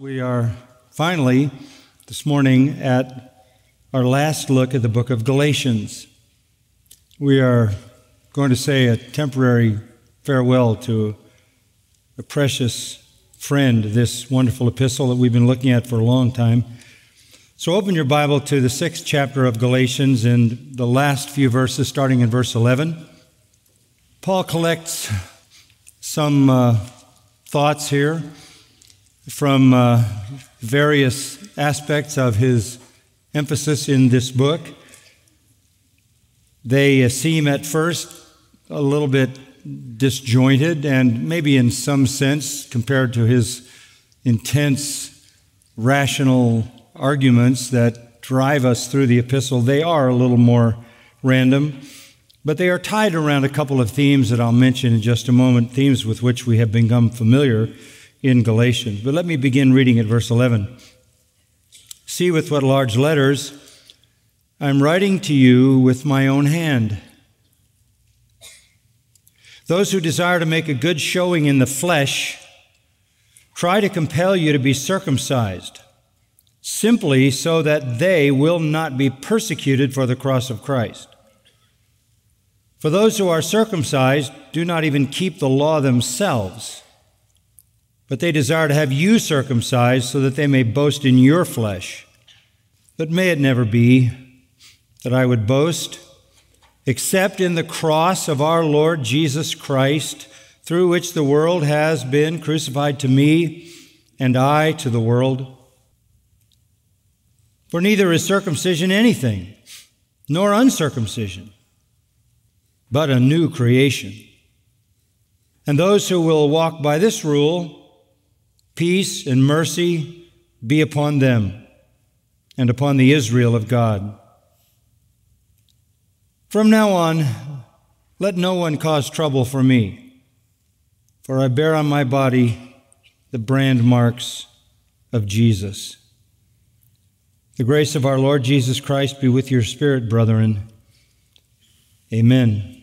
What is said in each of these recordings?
We are finally this morning at our last look at the book of Galatians. We are going to say a temporary farewell to a precious friend, this wonderful epistle that we've been looking at for a long time. So open your Bible to the sixth chapter of Galatians and the last few verses, starting in verse 11. Paul collects some uh, thoughts here from uh, various aspects of his emphasis in this book. They seem at first a little bit disjointed and maybe in some sense compared to his intense rational arguments that drive us through the epistle they are a little more random but they are tied around a couple of themes that I'll mention in just a moment themes with which we have become familiar in Galatians. But let me begin reading at verse 11. See with what large letters I'm writing to you with my own hand. Those who desire to make a good showing in the flesh try to compel you to be circumcised, simply so that they will not be persecuted for the cross of Christ. For those who are circumcised do not even keep the law themselves but they desire to have you circumcised so that they may boast in your flesh. But may it never be that I would boast except in the cross of our Lord Jesus Christ, through which the world has been crucified to me and I to the world. For neither is circumcision anything, nor uncircumcision, but a new creation. And those who will walk by this rule, Peace and mercy be upon them and upon the Israel of God. From now on, let no one cause trouble for me, for I bear on my body the brand marks of Jesus. The grace of our Lord Jesus Christ be with your spirit, brethren. Amen.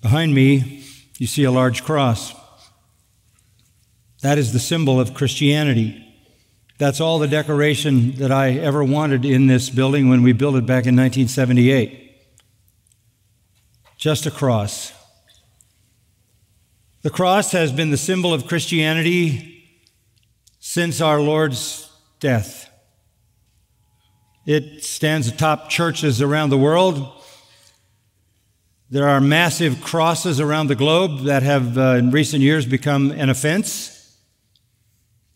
Behind me, you see a large cross. That is the symbol of Christianity. That's all the decoration that I ever wanted in this building when we built it back in 1978. Just a cross. The cross has been the symbol of Christianity since our Lord's death. It stands atop churches around the world. There are massive crosses around the globe that have, uh, in recent years, become an offense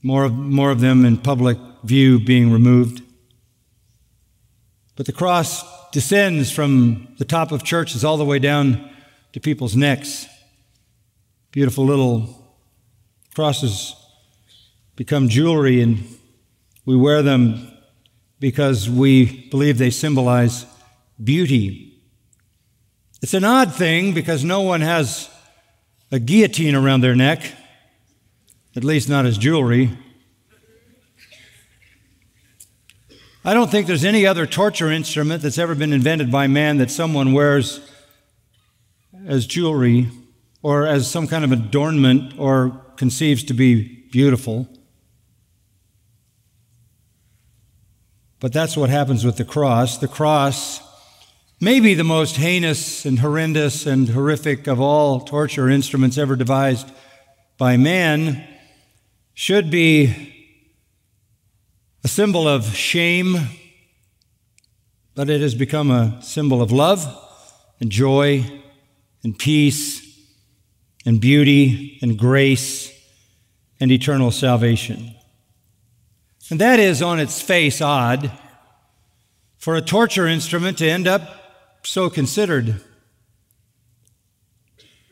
more of, more of them in public view being removed. But the cross descends from the top of churches all the way down to people's necks. Beautiful little crosses become jewelry, and we wear them because we believe they symbolize beauty. It's an odd thing because no one has a guillotine around their neck at least not as jewelry. I don't think there's any other torture instrument that's ever been invented by man that someone wears as jewelry or as some kind of adornment or conceives to be beautiful. But that's what happens with the cross. The cross may be the most heinous and horrendous and horrific of all torture instruments ever devised by man should be a symbol of shame, but it has become a symbol of love and joy and peace and beauty and grace and eternal salvation. And that is on its face odd for a torture instrument to end up so considered.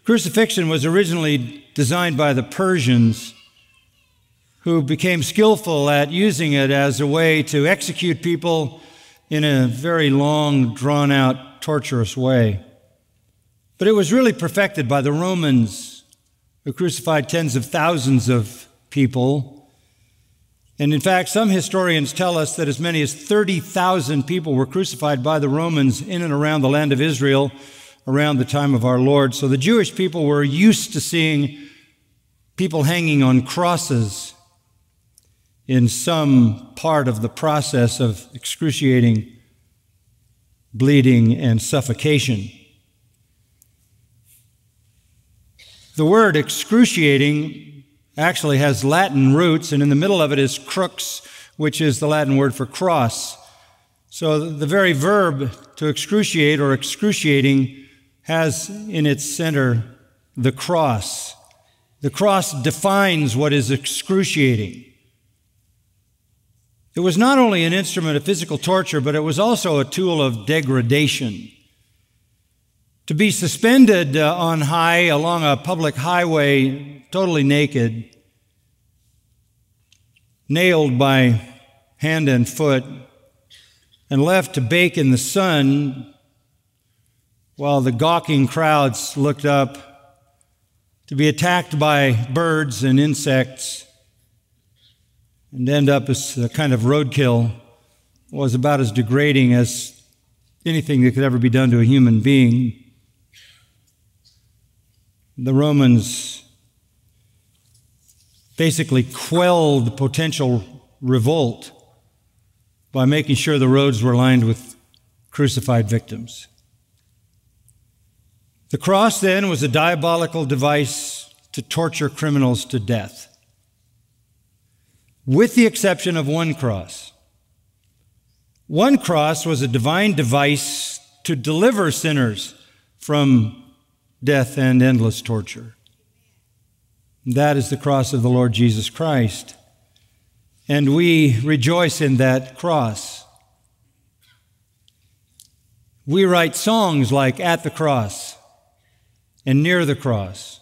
Crucifixion was originally designed by the Persians who became skillful at using it as a way to execute people in a very long, drawn out, torturous way. But it was really perfected by the Romans, who crucified tens of thousands of people. And in fact, some historians tell us that as many as 30,000 people were crucified by the Romans in and around the land of Israel around the time of our Lord. So the Jewish people were used to seeing people hanging on crosses in some part of the process of excruciating bleeding and suffocation. The word excruciating actually has Latin roots, and in the middle of it is crux, which is the Latin word for cross. So the very verb to excruciate or excruciating has in its center the cross. The cross defines what is excruciating. It was not only an instrument of physical torture, but it was also a tool of degradation. To be suspended uh, on high along a public highway, totally naked, nailed by hand and foot, and left to bake in the sun while the gawking crowds looked up, to be attacked by birds and insects, and end up as a kind of roadkill was about as degrading as anything that could ever be done to a human being the Romans basically quelled potential revolt by making sure the roads were lined with crucified victims. The cross then was a diabolical device to torture criminals to death, with the exception of one cross. One cross was a divine device to deliver sinners from death, and endless torture. That is the cross of the Lord Jesus Christ. And we rejoice in that cross. We write songs like At the Cross and Near the Cross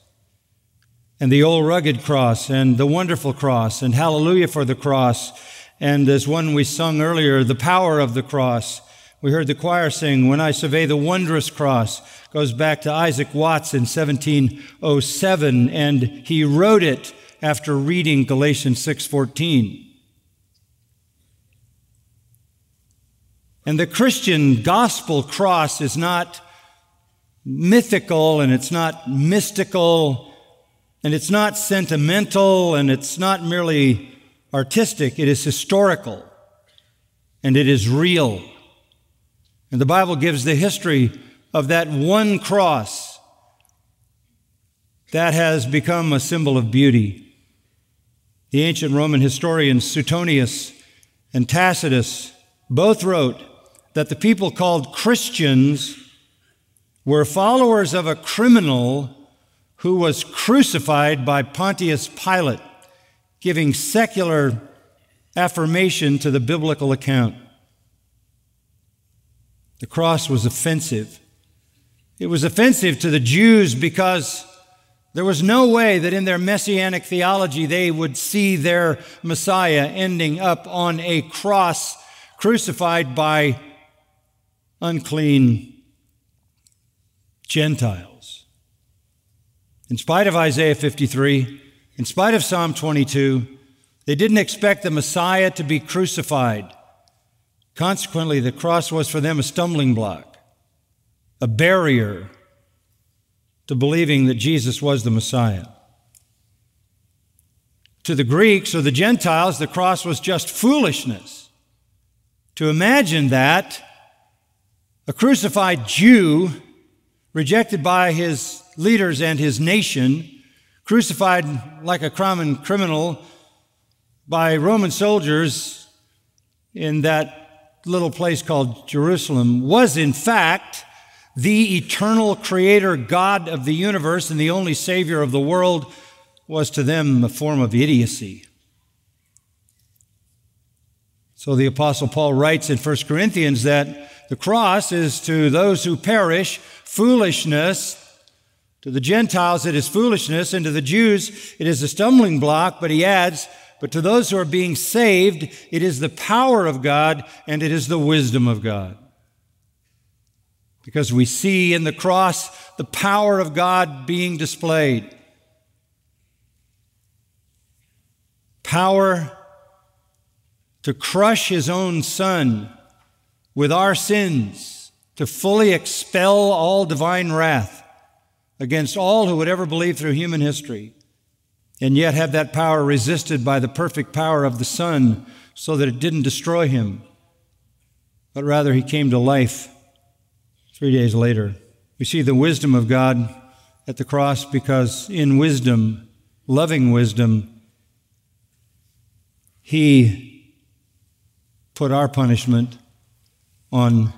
and the Old Rugged Cross and the Wonderful Cross and Hallelujah for the Cross. And as one we sung earlier, the power of the cross. We heard the choir sing, When I Survey the Wondrous Cross, goes back to Isaac Watts in 1707, and he wrote it after reading Galatians 6:14. And the Christian gospel cross is not mythical and it's not mystical and it's not sentimental and it's not merely artistic, it is historical and it is real. And the Bible gives the history of that one cross that has become a symbol of beauty. The ancient Roman historians Suetonius and Tacitus both wrote that the people called Christians were followers of a criminal who was crucified by Pontius Pilate, giving secular affirmation to the biblical account. The cross was offensive. It was offensive to the Jews because there was no way that in their messianic theology they would see their Messiah ending up on a cross crucified by unclean Gentiles. In spite of Isaiah 53, in spite of Psalm 22, they didn't expect the Messiah to be crucified. Consequently, the cross was for them a stumbling block, a barrier to believing that Jesus was the Messiah. To the Greeks or the Gentiles, the cross was just foolishness. To imagine that a crucified Jew, rejected by his leaders and his nation, crucified like a common criminal by Roman soldiers in that little place called Jerusalem was, in fact, the eternal creator God of the universe and the only Savior of the world, was to them a form of idiocy. So the Apostle Paul writes in 1 Corinthians that the cross is to those who perish foolishness. To the Gentiles, it is foolishness, and to the Jews, it is a stumbling block. But he adds, but to those who are being saved, it is the power of God and it is the wisdom of God. Because we see in the cross the power of God being displayed. Power to crush his own son with our sins, to fully expel all divine wrath against all who would ever believe through human history. and yet have that power resisted by the perfect power of the Son so that it didn't destroy him, but rather he came to life three days later. We see the wisdom of God at the cross because in wisdom, loving wisdom, he put our punishment on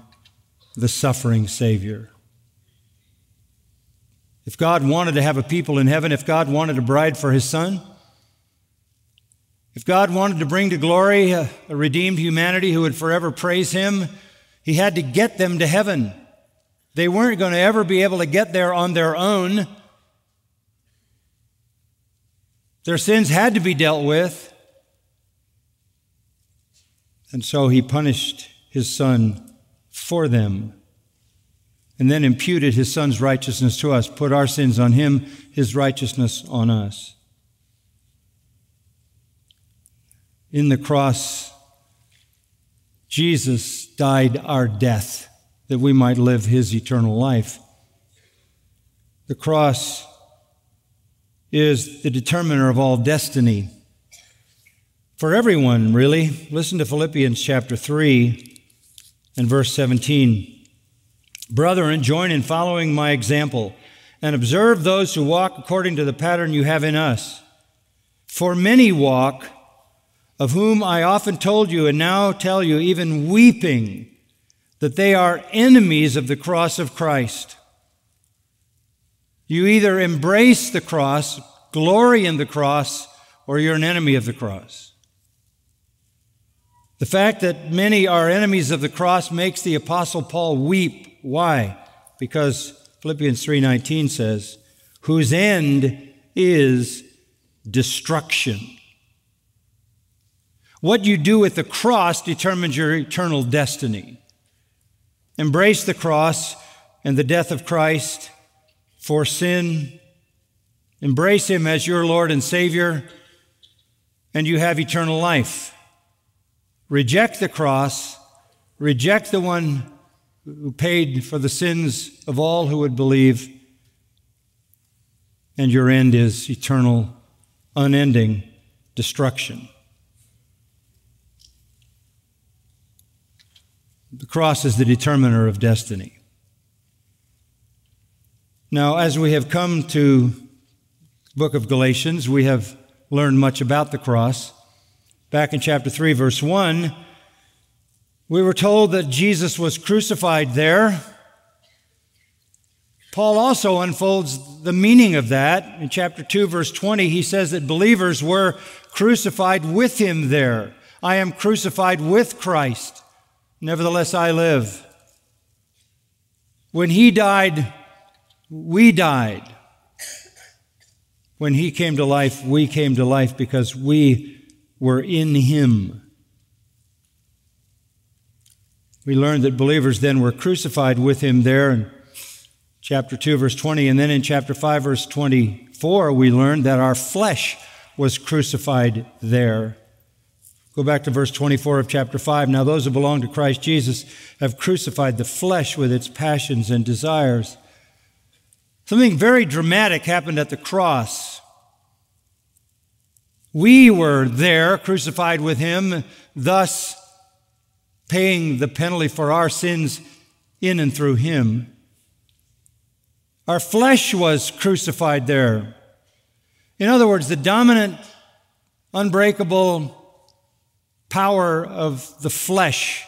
the suffering Savior. If God wanted to have a people in heaven, if God wanted a bride for his son, if God wanted to bring to glory a, a, redeemed humanity who would forever praise him, he had to get them to heaven. They weren't going to ever be able to get there on their own. Their sins had to be dealt with. And so he punished his son for them and then imputed his son's righteousness to us, put our sins on him, his righteousness on us. In the cross, Jesus died our death that we might live his eternal life. The cross is the determiner of all destiny. For everyone, really. Listen to Philippians chapter 3 and verse 17. Brethren, join in following my example and observe those who walk according to the pattern you have in us. For many walk, of whom I often told you and now tell you, even weeping, that they are enemies of the cross of Christ. You either embrace the cross, glory in the cross, or you're an enemy of the cross. The fact that many are enemies of the cross makes the apostle Paul weep why? Because Philippians 3:19 says, "Whose end is destruction." What you do with the cross determines your eternal destiny. Embrace the cross and the death of Christ for sin. Embrace Him as your Lord and Savior, and you have eternal life. Reject the cross, reject the one who paid for the sins of all who would believe, and your end is eternal, unending destruction. The cross is the determiner of destiny. Now, as we have come to the book of Galatians, we have learned much about the cross. Back in chapter 3, verse 1, we were told that Jesus was crucified there. Paul also unfolds the meaning of that. In chapter 2, verse 20, he says that believers were crucified with him there. I am crucified with Christ. Nevertheless, I live. When he died, we died. When he came to life, we came to life because we were in him. We learned that believers then were crucified with him there in chapter 2, verse 20. And then in chapter 5, verse 24, we learned that our flesh was crucified there. Go back to verse 24 of chapter 5. Now, those who belong to Christ Jesus have crucified the flesh with its passions and desires. Something very dramatic happened at the cross. We were there crucified with him, thus paying the penalty for our sins in and through him. Our flesh was crucified there. In other words, the dominant, unbreakable power of the flesh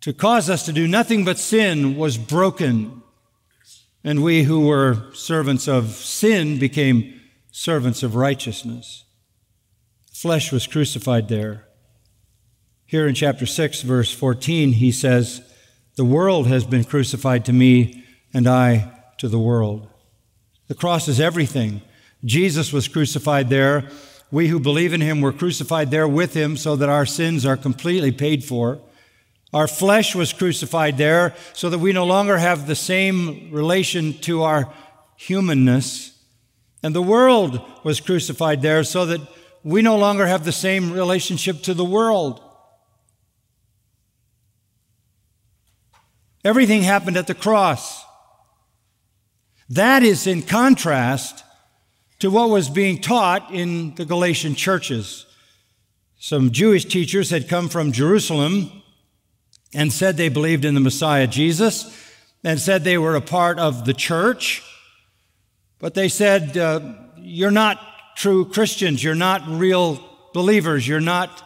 to cause us to do nothing but sin was broken. And we who were servants of sin became servants of righteousness. Flesh was crucified there. Here in chapter 6, verse 14, he says, The world has been crucified to me, and I to the world. The cross is everything. Jesus was crucified there. We who believe in him were crucified there with him so that our sins are completely paid for. Our flesh was crucified there so that we no longer have the same relation to our humanness. And the world was crucified there so that we no longer have the same relationship to the world. Everything happened at the cross. That is in contrast to what was being taught in the Galatian churches. Some Jewish teachers had come from Jerusalem and said they believed in the Messiah Jesus and said they were a part of the church. But they said, uh, You're not true Christians. You're not real believers. You're not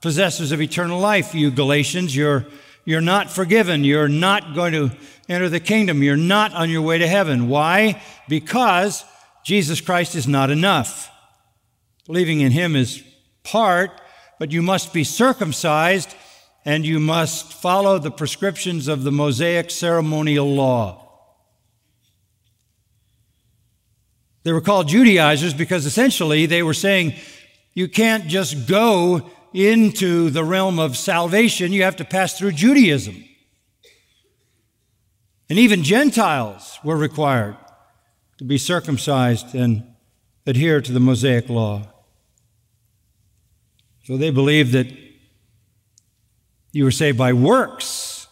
possessors of eternal life, you Galatians. You're, you're not forgiven. You're not going to enter the kingdom. You're not on your way to heaven. Why? Because Jesus Christ is not enough. Believing in Him is part, but you must be circumcised and you must follow the prescriptions of the Mosaic ceremonial law. They were called Judaizers because essentially they were saying you can't just go into the realm of salvation, you have to pass through Judaism. And even Gentiles were required to be circumcised and adhere to the Mosaic law. So they believed that you were saved by works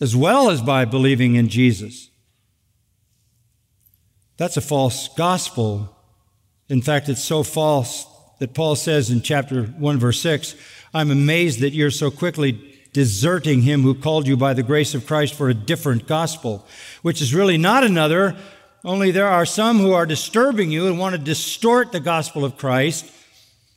as well as by believing in Jesus. That's a false gospel. In fact, it's so false that Paul says in chapter 1, verse 6 I'm amazed that you're so quickly deserting him who called you by the grace of Christ for a different gospel, which is really not another, only there are some who are disturbing you and want to distort the gospel of Christ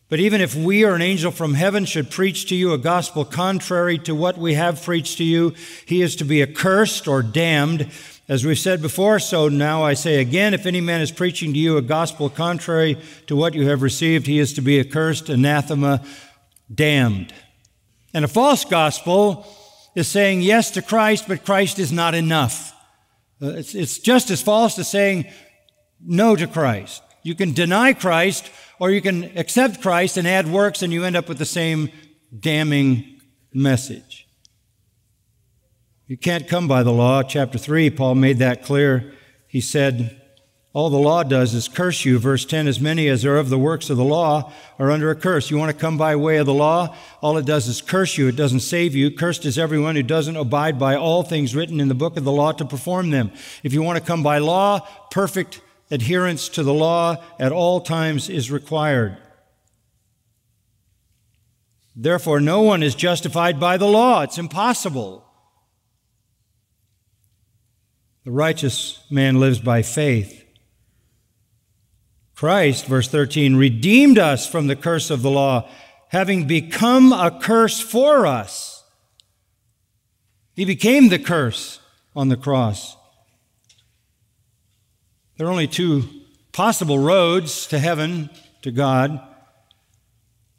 but even if we or an angel from heaven should preach to you a gospel contrary to what we have preached to you, he is to be accursed or damned. As we've said before, so now I say again, if any man is preaching to you a gospel contrary to what you have received, he is to be accursed, anathema, damned. And a false gospel is saying yes to Christ, but Christ is not enough. Uh, it's, it's just as false as saying no to Christ. You can deny Christ or you can accept Christ and add works and you end up with the same damning message. You can't come by the law. Chapter 3, Paul made that clear. He said, All the law does is curse you. Verse 10 As many as are of the works of the law are under a curse. You want to come by way of the law? All it does is curse you. It doesn't save you. Cursed is everyone who doesn't abide by all things written in the book of the law to perform them. If you want to come by law, perfect adherence to the law at all times is required. Therefore, no one is justified by the law. It's impossible. The righteous man lives by faith. Christ, verse 13, redeemed us from the curse of the law, having become a curse for us. He became the curse on the cross. There are only two possible roads to heaven, to God.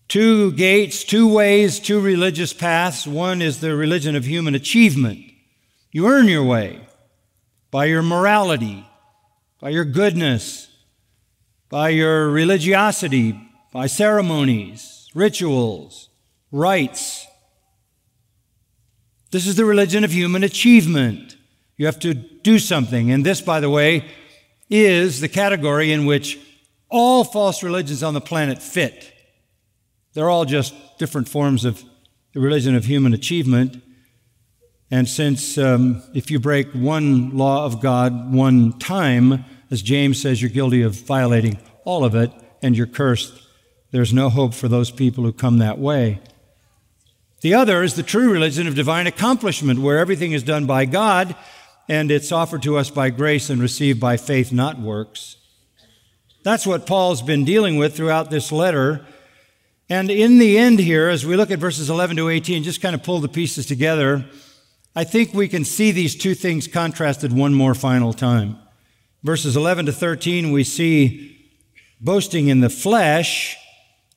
Two gates, two ways, two religious paths. One is the religion of human achievement. You earn your way by your morality, by your goodness, by your religiosity, by ceremonies, rituals, rites. This is the religion of human achievement. You have to do something. And this, by the way, is the category in which all false religions on the planet fit. They're all just different forms of the religion of human achievement. And since um, if you break one law of God one time, as James says, you're guilty of violating all of it and you're cursed, there's no hope for those people who come that way. The other is the true religion of divine accomplishment, where everything is done by God and it's offered to us by grace and received by faith, not works. That's what Paul's been dealing with throughout this letter. And in the end, here, as we look at verses 11 to 18, just kind of pull the pieces together, I think we can see these two things contrasted one more final time. Verses 11 to 13, we see boasting in the flesh,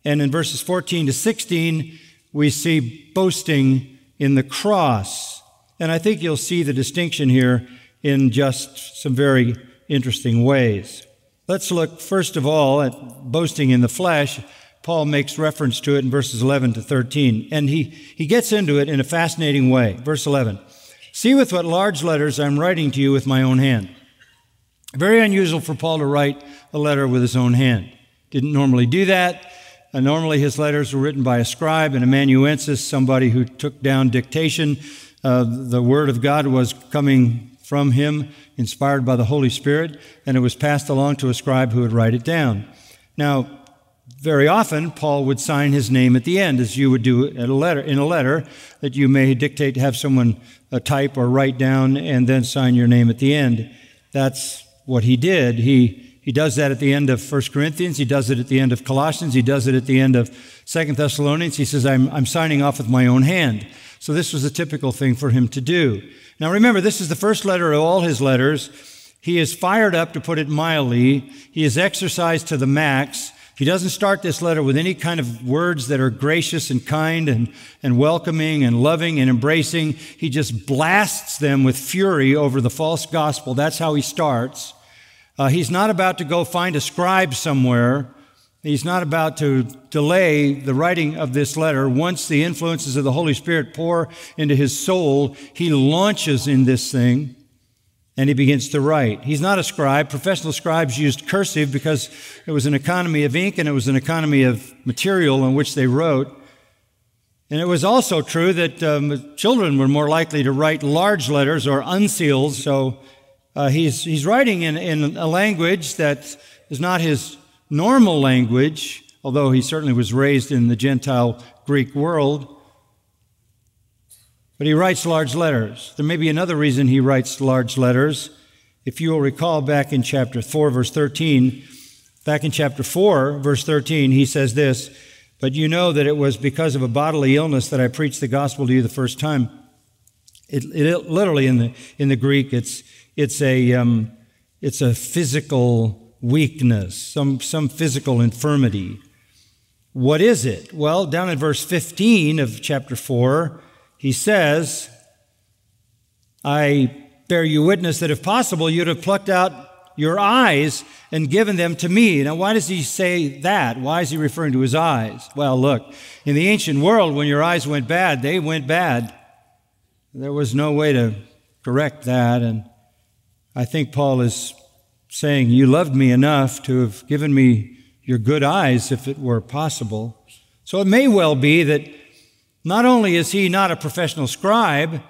and in verses 14 to 16, we see boasting in the cross. And I think you'll see the distinction here in just some very interesting ways. Let's look first of all at boasting in the flesh. Paul makes reference to it in verses 11 to 13, and he, he gets into it in a fascinating way. Verse 11 See with what large letters I'm writing to you with my own hand. Very unusual for Paul to write a letter with his own hand. Didn't normally do that. Uh, normally his letters were written by a scribe, an amanuensis, somebody who took down dictation uh, the Word of God was coming from him, inspired by the Holy Spirit, and it was passed along to a scribe who would write it down. Now, very often, Paul would sign his name at the end, as you would do a letter, in a letter that you may dictate to have someone uh, type or write down and then sign your name at the end. That's what he did. He, he does that at the end of 1 Corinthians. He does it at the end of Colossians. He does it at the end of 2 Thessalonians. He says, I'm, I'm signing off with my own hand. So this was a typical thing for him to do. Now remember, this is the first letter of all his letters. He is fired up, to put it mildly. He is exercised to the max. He doesn't start this letter with any kind of words that are gracious and kind and, and welcoming and loving and embracing. He just blasts them with fury over the false gospel. That's how he starts. Uh, he's not about to go find a scribe somewhere He's not about to delay the writing of this letter. Once the influences of the Holy Spirit pour into his soul, he launches in this thing and he begins to write. He's not a scribe. Professional scribes used cursive because it was an economy of ink and it was an economy of material in which they wrote. And it was also true that um, children were more likely to write large letters or uncials. So uh, he's, he's writing in, in a language that is not his normal language, although he certainly was raised in the Gentile Greek world. But he writes large letters. There may be another reason he writes large letters. If you will recall back in chapter 4, verse 13, back in chapter 4, verse 13, he says this But you know that it was because of a bodily illness that I preached the gospel to you the first time. It, it literally in the, in the Greek, it's, it's, a, um, it's a physical weakness, some, some physical infirmity. What is it? Well, down in verse 15 of chapter 4, he says, I bear you witness that if possible, you'd have plucked out your eyes and given them to me. Now, why does he say that? Why is he referring to his eyes? Well, look, in the ancient world, when your eyes went bad, they went bad. There was no way to correct that. And I think Paul is saying, You loved me enough to have given me your good eyes if it were possible. So it may well be that not only is he not a professional scribe,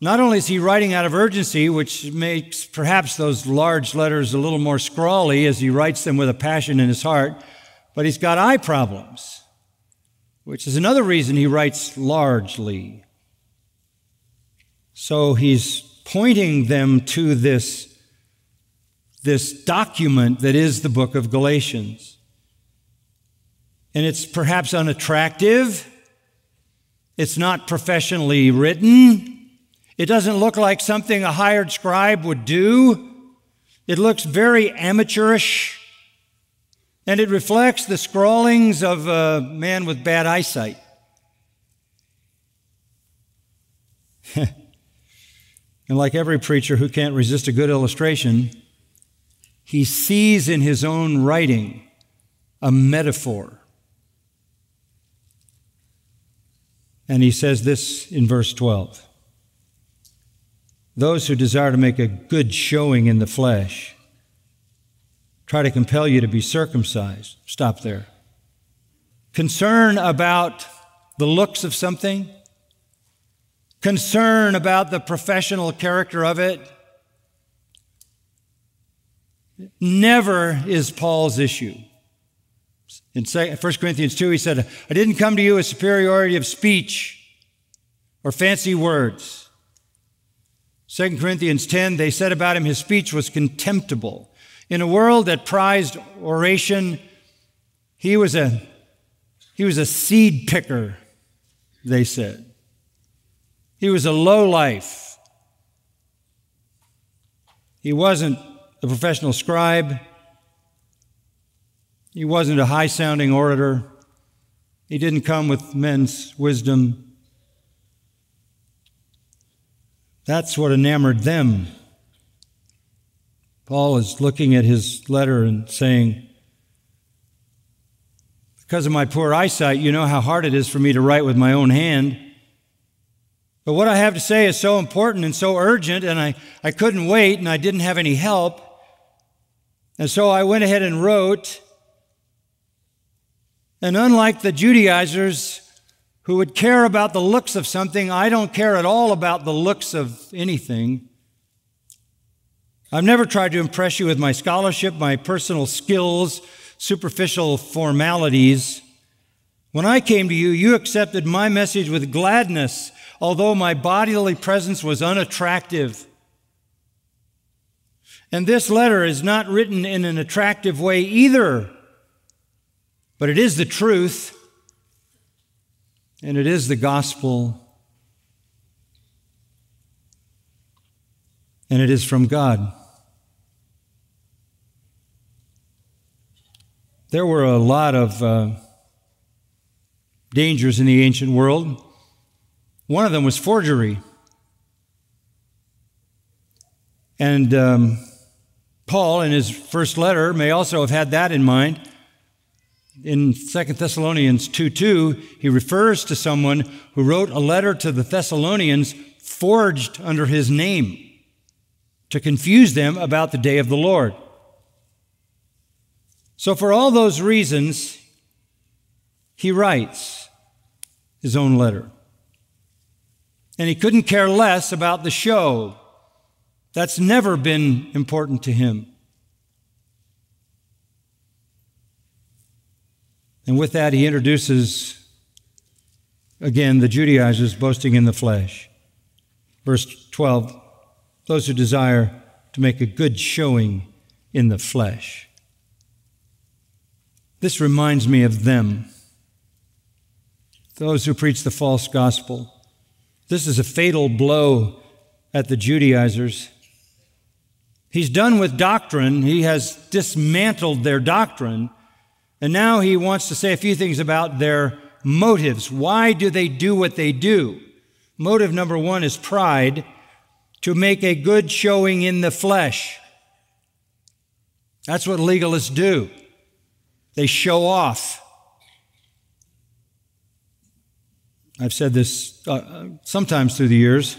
not only is he writing out of urgency, which makes perhaps those large letters a little more scrawly as he writes them with a passion in his heart, but he's got eye problems, which is another reason he writes largely. So he's pointing them to this this document that is the book of Galatians. And it's perhaps unattractive. It's not professionally written. It doesn't look like something a hired scribe would do. It looks very amateurish. And it reflects the scrawlings of a man with bad eyesight. and like every preacher who can't resist a good illustration, he sees in his own writing a metaphor. And he says this in verse 12 Those who desire to make a good showing in the flesh try to compel you to be circumcised. Stop there. Concern about the looks of something, concern about the professional character of it, never is Paul's issue. In 1 Corinthians 2, he said, I didn't come to you with superiority of speech or fancy words. 2 Corinthians 10, they said about him his speech was contemptible. In a world that prized oration, he was a, he was a seed picker, they said. He was a low life. He wasn't the professional scribe. He wasn't a high sounding orator. He didn't come with men's wisdom. That's what enamored them. Paul is looking at his letter and saying, Because of my poor eyesight, you know how hard it is for me to write with my own hand. But what I have to say is so important and so urgent, and I, I couldn't wait, and I didn't have any help. And so I went ahead and wrote. And unlike the Judaizers who would care about the looks of something, I don't care at all about the looks of anything. I've never tried to impress you with my scholarship, my personal skills, superficial formalities. When I came to you, you accepted my message with gladness, although my bodily presence was unattractive. And this letter is not written in an attractive way either, but it is the truth, and it is the gospel, and it is from God. There were a lot of uh, dangers in the ancient world. One of them was forgery. And um, Paul, in his first letter, may also have had that in mind. In 2 Thessalonians 2 2, he refers to someone who wrote a letter to the Thessalonians forged under his name to confuse them about the day of the Lord. So, for all those reasons, he writes his own letter. And he couldn't care less about the show. That's never been important to him. And with that, he introduces again the Judaizers boasting in the flesh. Verse 12 those who desire to make a good showing in the flesh. This reminds me of them, those who preach the false gospel. This is a fatal blow at the Judaizers. He's done with doctrine, he has dismantled their doctrine, and now he wants to say a few things about their motives. Why do they do what they do? Motive number one is pride, to make a good showing in the flesh. That's what legalists do. They show off. I've said this uh, sometimes through the years.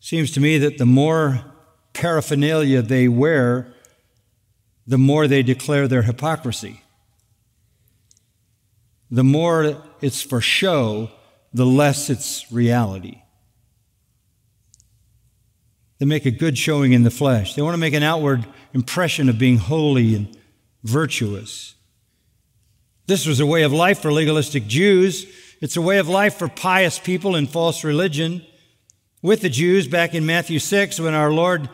Seems to me that the more paraphernalia they wear, the more they declare their hypocrisy. The more it's for show, the less it's reality. They make a good showing in the flesh. They want to make an outward impression of being holy and virtuous. This was a way of life for legalistic Jews. It's a way of life for pious people in false religion. With the Jews, back in Matthew 6, when our Lord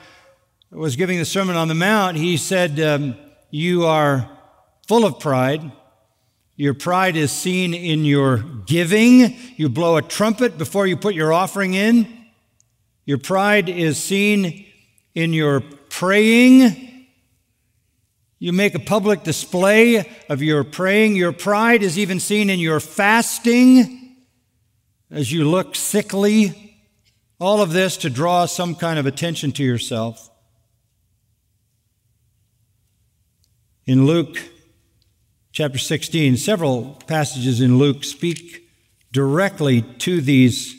was giving the Sermon on the Mount, he said, um, You are full of pride. Your pride is seen in your giving. You blow a trumpet before you put your offering in. Your pride is seen in your praying. You make a public display of your praying. Your pride is even seen in your fasting as you look sickly. All of this to draw some kind of attention to yourself. In Luke chapter 16, several passages in Luke speak directly to these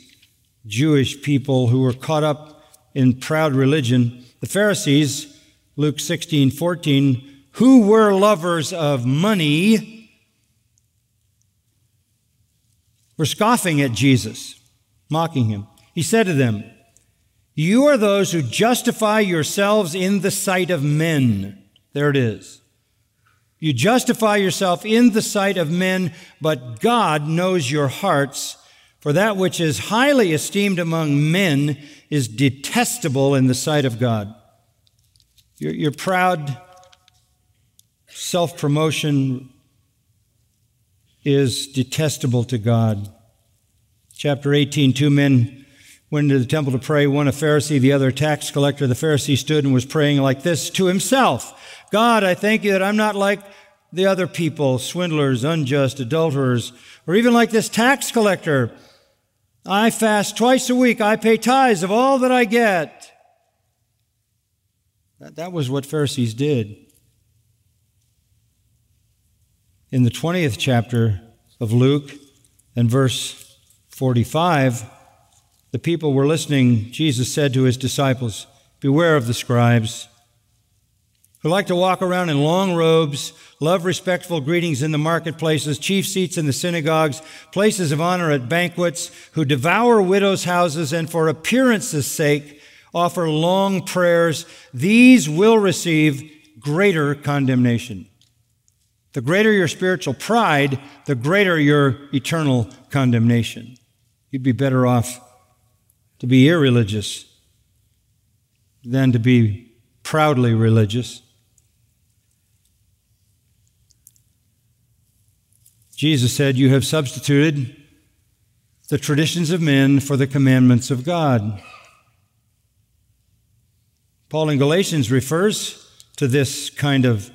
Jewish people who were caught up in proud religion. The Pharisees, Luke 16, 14, who were lovers of money were scoffing at Jesus, mocking him. He said to them, You are those who justify yourselves in the sight of men. There it is. You justify yourself in the sight of men, but God knows your hearts. For that which is highly esteemed among men is detestable in the sight of God. You're, you're proud self promotion is detestable to God. Chapter 18 Two men went into the temple to pray, one a Pharisee, the other a tax collector. The Pharisee stood and was praying like this to himself God, I thank you that I'm not like the other people, swindlers, unjust, adulterers, or even like this tax collector. I fast twice a week. I pay tithes of all that I get. That, that was what Pharisees did in the 20th chapter of Luke and verse 45, the people were listening. Jesus said to his disciples, Beware of the scribes who like to walk around in long robes, love respectful greetings in the marketplaces, chief seats in the synagogues, places of honor at banquets, who devour widows' houses, and for appearance's sake offer long prayers, these will receive greater condemnation. The greater your spiritual pride, the greater your eternal condemnation. You'd be better off to be irreligious than to be proudly religious. Jesus said, You have substituted the traditions of men for the commandments of God. Paul in Galatians refers to this kind of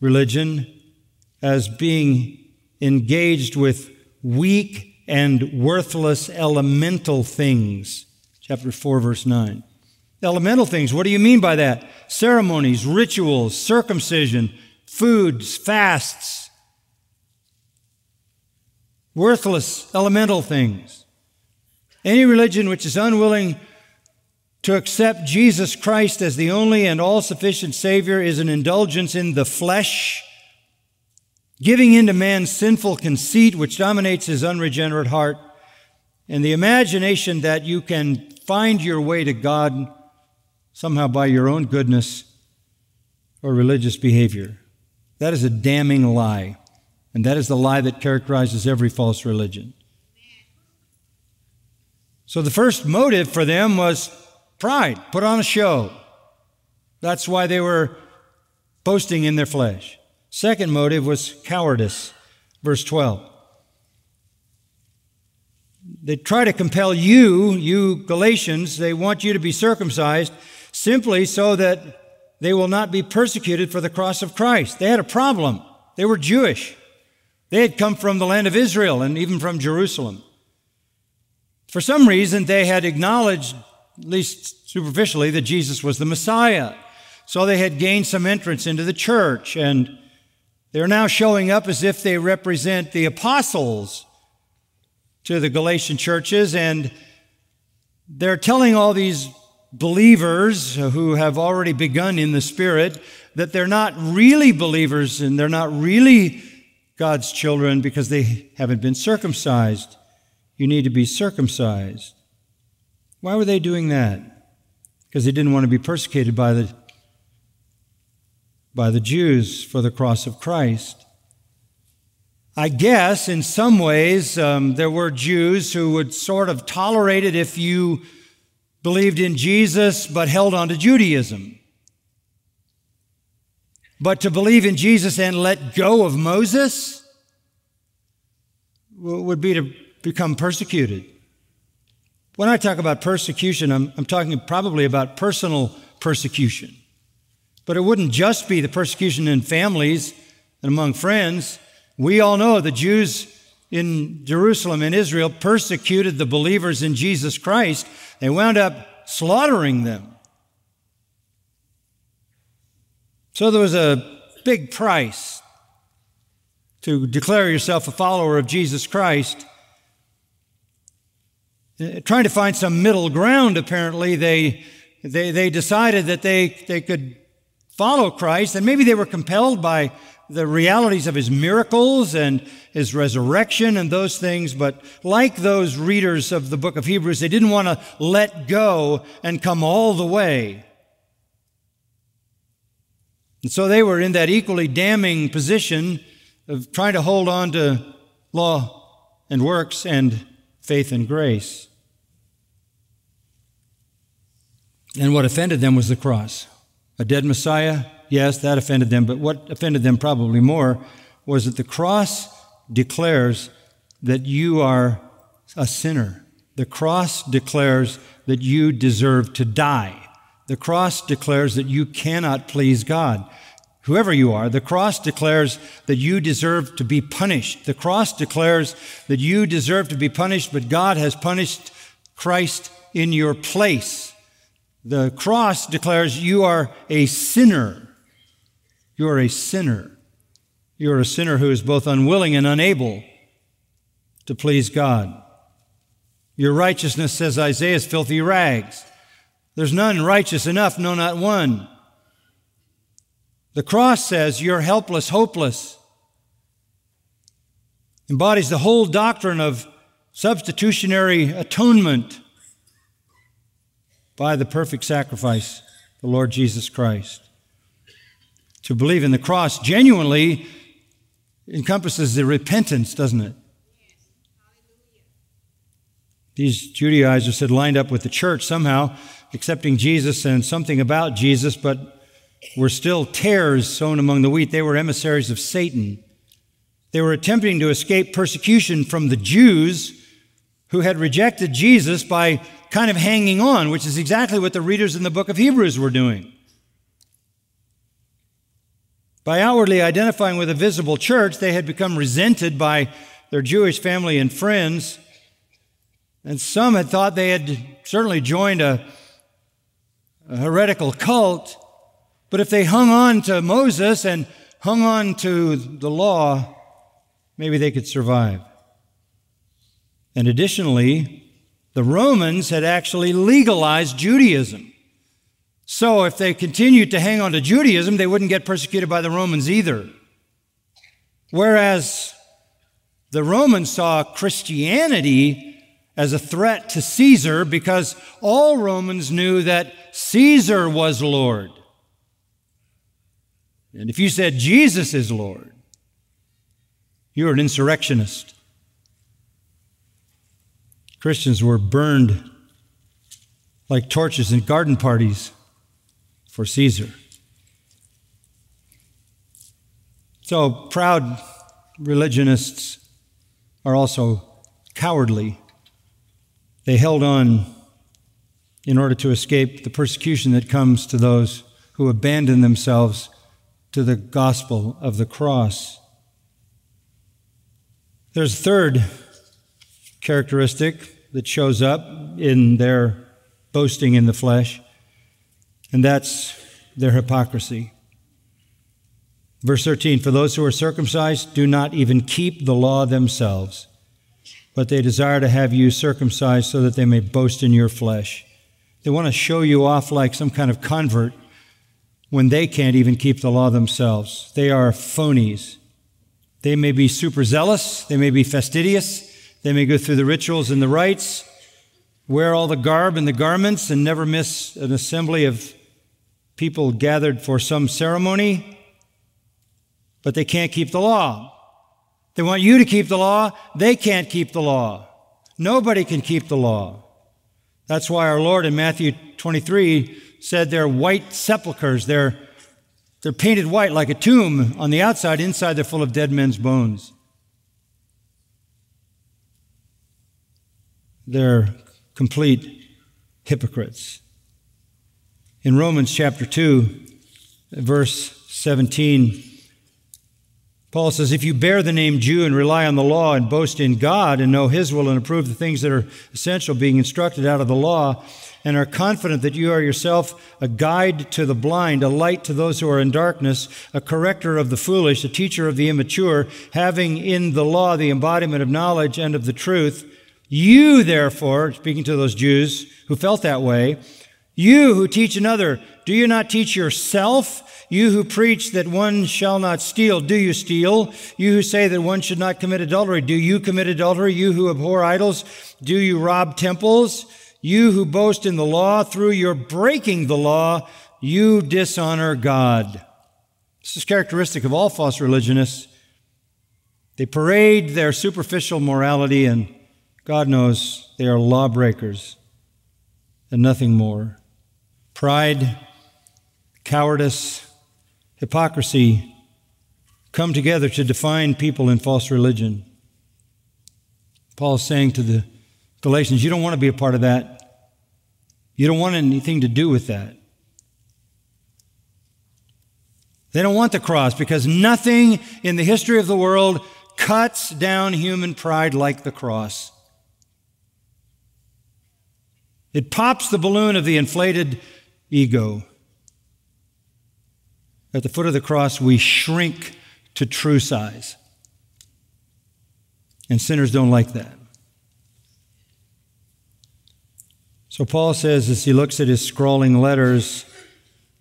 religion as being engaged with weak and worthless elemental things. Chapter 4, verse 9. Elemental things, what do you mean by that? Ceremonies, rituals, circumcision, foods, fasts, worthless, elemental things. Any religion which is unwilling to accept Jesus Christ as the only and all sufficient Savior is an indulgence in the flesh, giving in to man's sinful conceit which dominates his unregenerate heart, and the imagination that you can find your way to God somehow by your own goodness or religious behavior. That is a damning lie. And that is the lie that characterizes every false religion. So the first motive for them was pride, put on a show. That's why they were boasting in their flesh. Second motive was cowardice. Verse 12. They try to compel you, you Galatians, they want you to be circumcised simply so that they will not be persecuted for the cross of Christ. They had a problem. They were Jewish. They had come from the land of Israel and even from Jerusalem. For some reason, they had acknowledged, at least superficially, that Jesus was the Messiah. So they had gained some entrance into the church, and they're now showing up as if they represent the apostles to the Galatian churches, and they're telling all these believers who have already begun in the Spirit that they're not really believers and they're not really God's children because they haven't been circumcised. You need to be circumcised. Why were they doing that? Because they didn't want to be persecuted by the, by the Jews for the cross of Christ. I guess in some ways um, there were Jews who would sort of tolerate it if you believed in Jesus but held on to Judaism. But to believe in Jesus and let go of Moses would be to become persecuted. When I talk about persecution, I'm, I'm talking probably about personal persecution. But it wouldn't just be the persecution in families and among friends. We all know the Jews in Jerusalem and Israel persecuted the believers in Jesus Christ. They wound up slaughtering them. So there was a big price to declare yourself a follower of Jesus Christ. Uh, trying to find some middle ground, apparently, they, they, they decided that they, they could follow Christ, and maybe they were compelled by the realities of his miracles and his resurrection and those things, but like those readers of the book of Hebrews, they didn't want to let go and come all the way. And so they were in that equally damning position of trying to hold on to law and works and faith and grace. And what offended them was the cross. A dead Messiah, yes, that offended them, but what offended them probably more was that the cross declares that you are a sinner. The cross declares that you deserve to die. The cross declares that you cannot please God. Whoever you are, the cross declares that you deserve to be punished. The cross declares that you deserve to be punished, but God has punished Christ in your place. The cross declares you are a sinner. You are a sinner. You are a sinner who is both unwilling and unable to please God. Your righteousness, says Isaiah, is filthy rags. There's none righteous enough, no, not one. The cross says you're helpless, hopeless. Embodies the whole doctrine of substitutionary atonement. by the perfect sacrifice, the Lord Jesus Christ. To believe in the cross genuinely encompasses the repentance, doesn't it? These Judaizers had lined up with the church somehow, accepting Jesus and something about Jesus, but were still tares sown among the wheat. They were emissaries of Satan. They were attempting to escape persecution from the Jews who had rejected Jesus by kind of hanging on, which is exactly what the readers in the book of Hebrews were doing. By outwardly identifying with a visible church, they had become resented by their Jewish family and friends and some had thought they had certainly joined a, a heretical cult, but if they hung on to Moses and hung on to the law, maybe they could survive. And additionally, the Romans had actually legalized Judaism. So if they continued to hang on to Judaism, they wouldn't get persecuted by the Romans either. Whereas the Romans saw Christianity as a threat to Caesar because all Romans knew that Caesar was Lord. And if you said Jesus is Lord, you're an insurrectionist. Christians were burned like torches in garden parties for Caesar. So, proud religionists are also cowardly they held on in order to escape the persecution that comes to those who abandon themselves to the gospel of the cross. There's a third characteristic that shows up in their boasting in the flesh, and that's their hypocrisy. Verse 13 For those who are circumcised do not even keep the law themselves but they desire to have you circumcised so that they may boast in your flesh. They want to show you off like some kind of convert when they can't even keep the law themselves. They are phonies. They may be super zealous, they may be fastidious, they may go through the rituals and the rites, wear all the garb and the garments, and never miss an assembly of people gathered for some ceremony, but they can't keep the law. They want you to keep the law. They can't keep the law. Nobody can keep the law. That's why our Lord in Matthew 23 said they're white sepulchres. They're, they're painted white like a tomb on the outside. Inside, they're full of dead men's bones. They're complete hypocrites. In Romans chapter 2, verse 17, Paul says, If you bear the name Jew and rely on the law and boast in God and know His will and approve the things that are essential, being instructed out of the law, and are confident that you are yourself a guide to the blind, a light to those who are in darkness, a corrector of the foolish, a teacher of the immature, having in the law the embodiment of knowledge and of the truth, you therefore, speaking to those Jews who felt that way, you who teach another, do you not teach yourself? You who preach that one shall not steal, do you steal? You who say that one should not commit adultery, do you commit adultery? You who abhor idols, do you rob temples? You who boast in the law, through your breaking the law, you dishonor God. This is characteristic of all false religionists. They parade their superficial morality, and God knows they are lawbreakers and nothing more. Pride, cowardice, hypocrisy come together to define people in false religion. Paul saying to the Galatians, you don't want to be a part of that. You don't want anything to do with that. They don't want the cross because nothing in the history of the world cuts down human pride like the cross. It pops the balloon of the inflated ego. At the foot of the cross, we shrink to true size. And sinners don't like that. So Paul says, as he looks at his scrawling letters,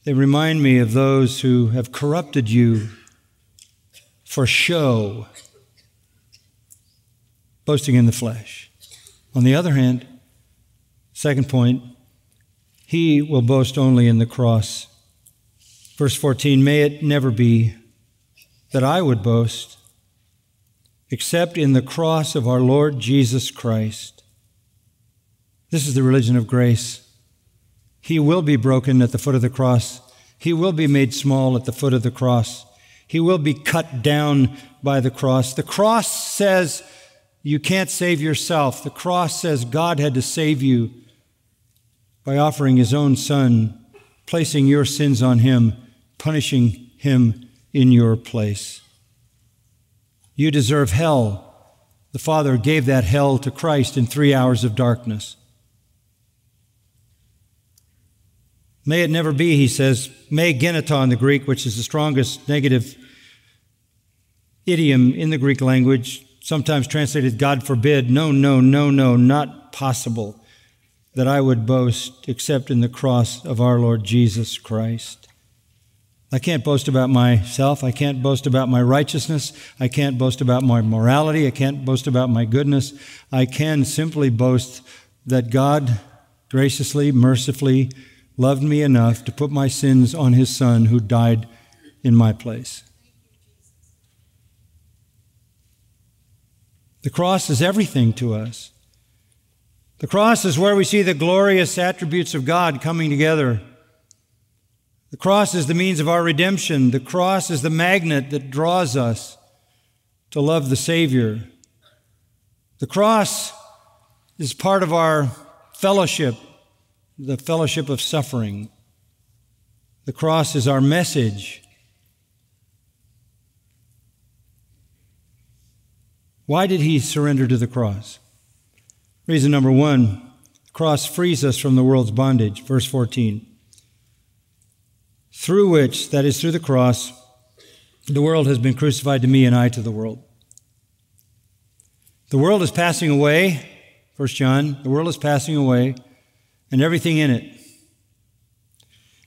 they remind me of those who have corrupted you for show, boasting in the flesh. On the other hand, second point, he will boast only in the cross. Verse 14 May it never be that I would boast except in the cross of our Lord Jesus Christ. This is the religion of grace. He will be broken at the foot of the cross. He will be made small at the foot of the cross. He will be cut down by the cross. The cross says you can't save yourself. The cross says God had to save you by offering his own son, placing your sins on him, punishing him in your place. You deserve hell. The Father gave that hell to Christ in three hours of darkness. May it never be, he says, may genoito in the Greek, which is the strongest negative idiom in the Greek language, sometimes translated God forbid. No, no, no, no, not possible that I would boast except in the cross of our Lord Jesus Christ. I can't boast about myself. I can't boast about my righteousness. I can't boast about my morality. I can't boast about my goodness. I can simply boast that God graciously, mercifully loved me enough to put my sins on his Son who died in my place. The cross is everything to us. The cross is where we see the glorious attributes of God coming together. The cross is the means of our redemption. The cross is the magnet that draws us to love the Savior. The cross is part of our fellowship, the fellowship of suffering. The cross is our message. Why did he surrender to the cross? Reason number one the cross frees us from the world's bondage. Verse 14. Through which, that is, through the cross, the world has been crucified to me and I to the world. The world is passing away, 1 John, the world is passing away, and everything in it.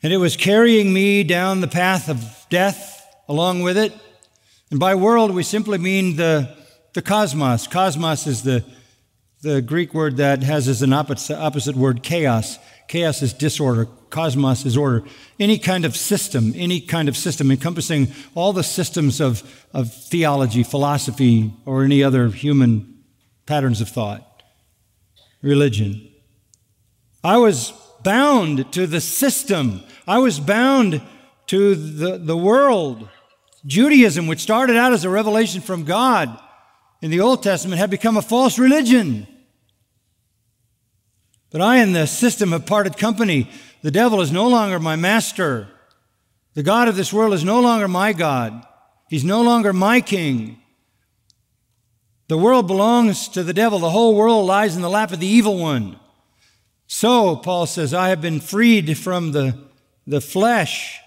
And it was carrying me down the path of death along with it. And by world, we simply mean the, the cosmos. Cosmos is the the Greek word that has as an opposite, opposite word chaos. Chaos is disorder. Cosmos is order. Any kind of system, any kind of system encompassing all the systems of, of theology, philosophy, or any other human patterns of thought. Religion. I was bound to the system. I was bound to the, the world. Judaism, which started out as a revelation from God, in the Old Testament had become a false religion. But I and the system have parted company. The devil is no longer my master. The God of this world is no longer my God. He's no longer my king. The world belongs to the devil. The whole world lies in the lap of the evil one. So, Paul says, I have been freed from the, the flesh.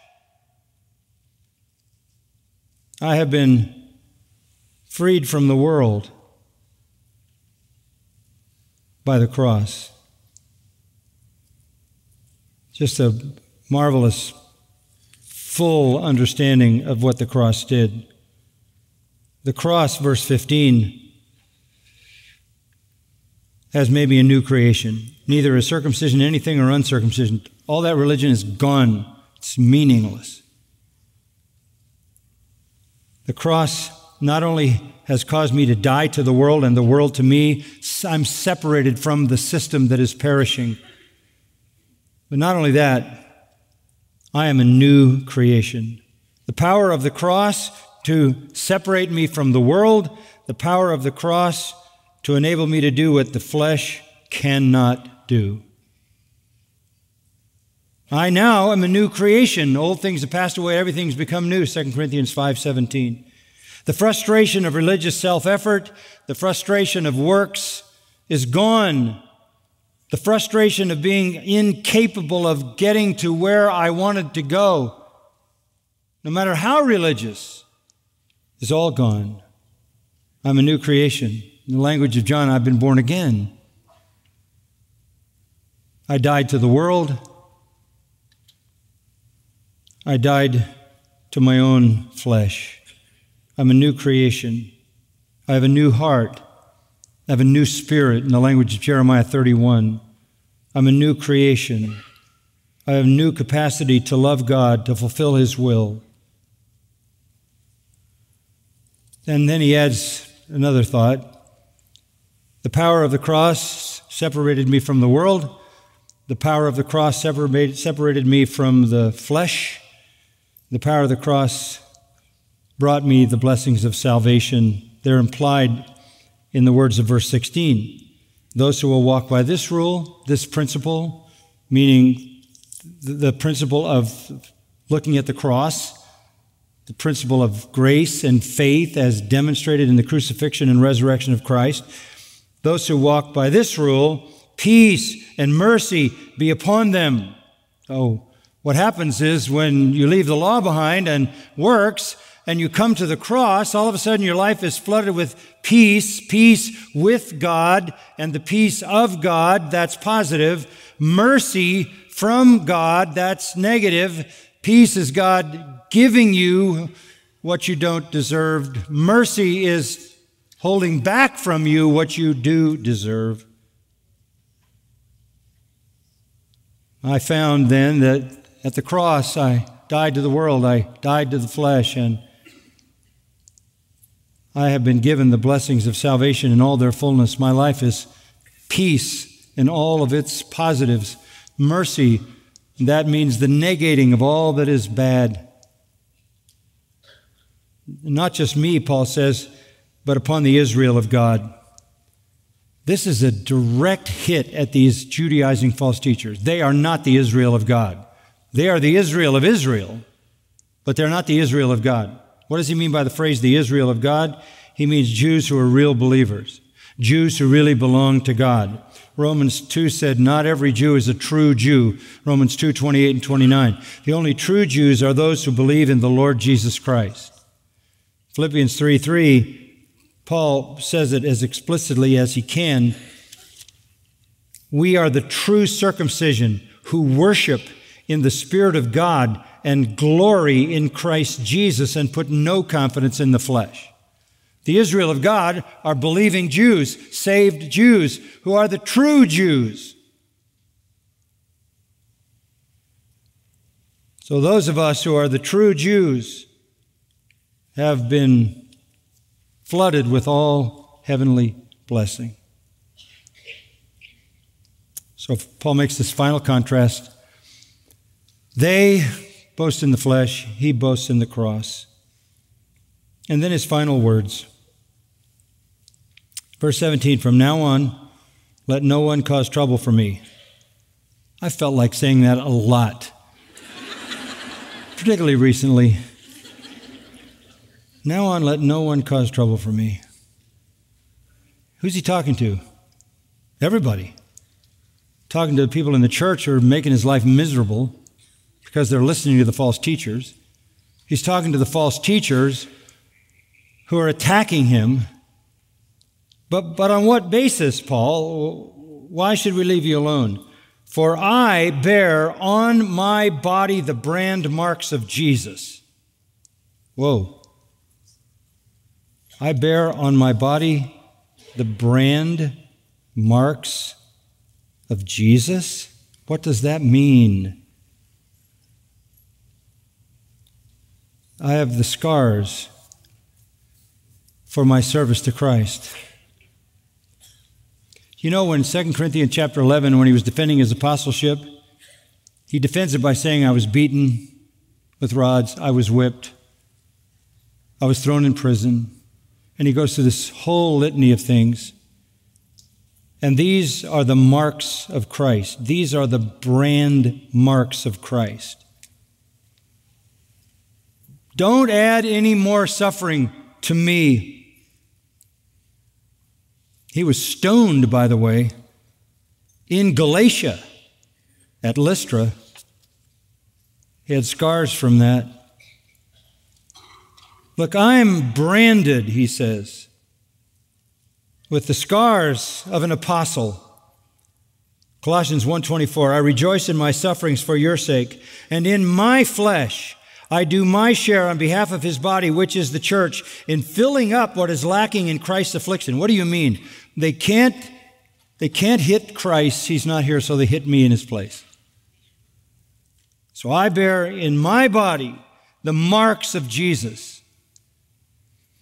I have been freed from the world by the cross. Just a marvelous, full understanding of what the cross did. The cross, verse 15, has maybe a new creation. Neither is circumcision anything or uncircumcision. All that religion is gone, it's meaningless. The cross not only has caused me to die to the world and the world to me, I'm separated from the system that is perishing. But not only that, I am a new creation. The power of the cross to separate me from the world, the power of the cross to enable me to do what the flesh cannot do. I now am a new creation. Old things have passed away, everything's become new. 2 Corinthians 5:17. The frustration of religious self effort, the frustration of works is gone. The frustration of being incapable of getting to where I wanted to go, no matter how religious, is all gone. I'm a new creation. In the language of John, I've been born again. I died to the world. I died to my own flesh. I'm a new creation. I have a new heart. I have a new spirit in the language of Jeremiah 31. I'm a new creation. I have new capacity to love God, to fulfill His will. And then he adds another thought. The power of the cross separated me from the world. The power of the cross separated, separated me from the flesh. The power of the cross brought me the blessings of salvation. They're implied in the words of verse 16. Those who will walk by this rule, this principle, meaning the principle of looking at the cross, the principle of grace and faith as demonstrated in the crucifixion and resurrection of Christ. Those who walk by this rule, peace and mercy be upon them. Oh, what happens is when you leave the law behind and works, and you come to the cross, all of a sudden your life is flooded with peace, peace with God, and the peace of God, that's positive. Mercy from God, that's negative. Peace is God giving you what you don't deserve. Mercy is holding back from you what you do deserve. I found then that at the cross I died to the world, I died to the flesh, and I have been given the blessings of salvation in all their fullness. My life is peace in all of its positives, mercy, that means the negating of all that is bad. Not just me, Paul says, but upon the Israel of God. This is a direct hit at these Judaizing false teachers. They are not the Israel of God. They are the Israel of Israel, but they're not the Israel of God. What does he mean by the phrase the Israel of God? He means Jews who are real believers, Jews who really belong to God. Romans 2 said, Not every Jew is a true Jew. Romans 2 28 and 29. The only true Jews are those who believe in the Lord Jesus Christ. Philippians 3 3, Paul says it as explicitly as he can. We are the true circumcision who worship in the Spirit of God and glory in Christ Jesus and put no confidence in the flesh. The Israel of God are believing Jews, saved Jews, who are the true Jews. So, those of us who are the true Jews have been flooded with all heavenly blessing. So, Paul makes this final contrast. They boast in the flesh, he boasts in the cross. And then his final words. Verse 17 From now on, let no one cause trouble for me. I felt like saying that a lot, particularly recently. Now on, let no one cause trouble for me. Who's he talking to? Everybody. Talking to people in the church who are making his life miserable because they're listening to the false teachers. He's talking to the false teachers who are attacking him. But, but on what basis, Paul? Why should we leave you alone? For I bear on my body the brand marks of Jesus. Whoa. I bear on my body the brand marks of Jesus? What does that mean? I have the scars for my service to Christ. You know, when 2 Corinthians chapter 11, when he was defending his apostleship, he defends it by saying, I was beaten with rods, I was whipped, I was thrown in prison. And he goes through this whole litany of things. And these are the marks of Christ. These are the brand marks of Christ. Don't add any more suffering to me. He was stoned, by the way, in Galatia at Lystra. He had scars from that. Look, I'm branded, he says, with the scars of an apostle. Colossians 1:24 I rejoice in my sufferings for your sake and in my flesh I do my share on behalf of his body, which is the church, in filling up what is lacking in Christ's affliction. What do you mean? They can't, they can't hit Christ. He's not here, so they hit me in his place. So I bear in my body the marks of Jesus.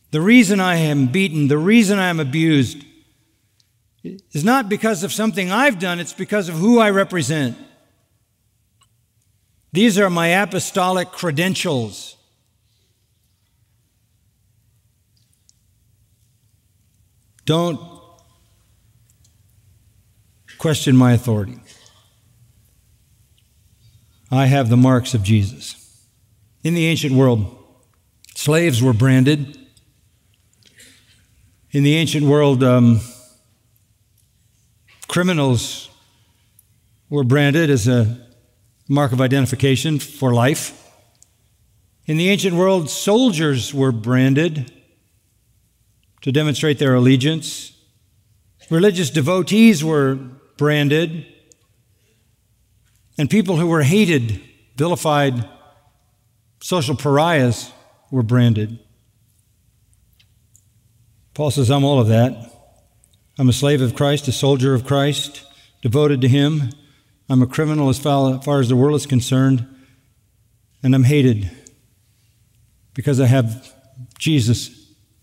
The reason I am beaten, the reason I am abused, is not because of something I've done, it's because of who I represent. These are my apostolic credentials. Don't question my authority. I have the marks of Jesus. In the ancient world, slaves were branded. In the ancient world, um, criminals were branded as a mark of identification for life. In the ancient world, soldiers were branded to demonstrate their allegiance. Religious devotees were branded. And people who were hated, vilified, social pariahs were branded. Paul says, I'm all of that. I'm a slave of Christ, a soldier of Christ, devoted to Him. I'm a criminal as far as the world is concerned, and I'm hated because I have Jesus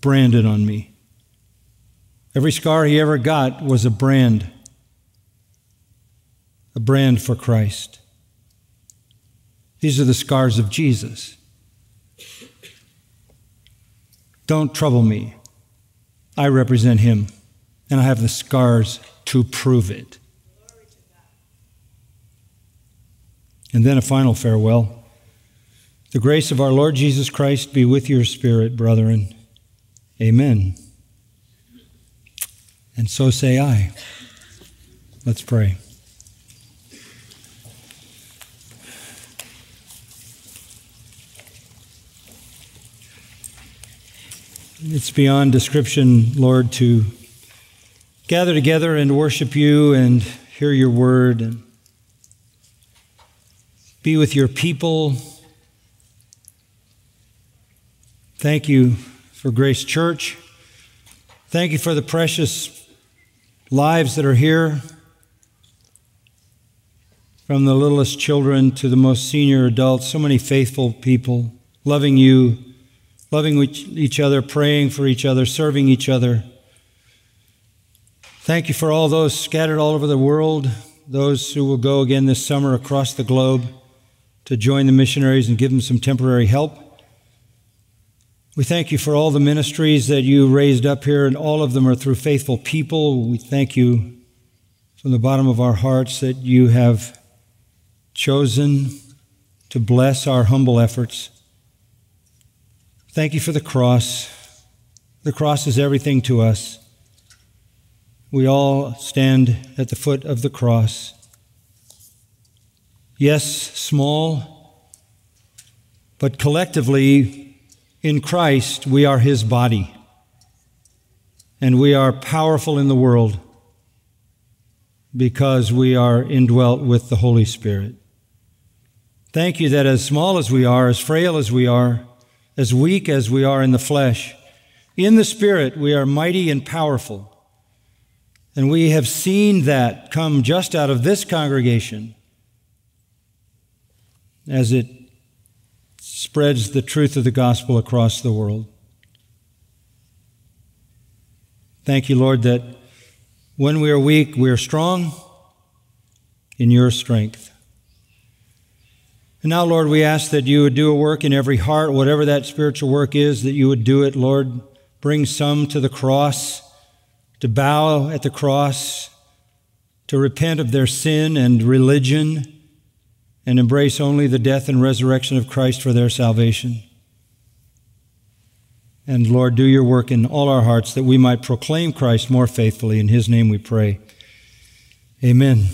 branded on me. Every scar he ever got was a brand, a brand for Christ. These are the scars of Jesus. Don't trouble me. I represent him and I have the scars to prove it. And then a final farewell. The grace of our Lord Jesus Christ be with your spirit, brethren. Amen. And so say I. Let's pray. It's beyond description, Lord, to gather together and worship you and hear your word and be with your people. Thank you for Grace Church. Thank you for the precious lives that are here, from the littlest children to the most senior adults, so many faithful people loving you, loving each other, praying for each other, serving each other. Thank you for all those scattered all over the world, those who will go again this summer across the globe to join the missionaries and give them some temporary help. We thank you for all the ministries that you raised up here, and all of them are through faithful people. We thank you from the bottom of our hearts that you have chosen to bless our humble efforts. Thank you for the cross. The cross is everything to us we all stand at the foot of the cross. Yes, small, but collectively in Christ we are His body. And we are powerful in the world because we are indwelt with the Holy Spirit. Thank you that as small as we are, as frail as we are, as weak as we are in the flesh, in the Spirit we are mighty and powerful and we have seen that come just out of this congregation as it spreads the truth of the gospel across the world. Thank you, Lord, that when we are weak, we are strong in your strength. And now, Lord, we ask that you would do a work in every heart, whatever that spiritual work is, that you would do it, Lord. Bring some to the cross to bow at the cross, to repent of their sin and religion, and embrace only the death and resurrection of Christ for their salvation. And Lord, do your work in all our hearts that we might proclaim Christ more faithfully. In his name we pray. Amen.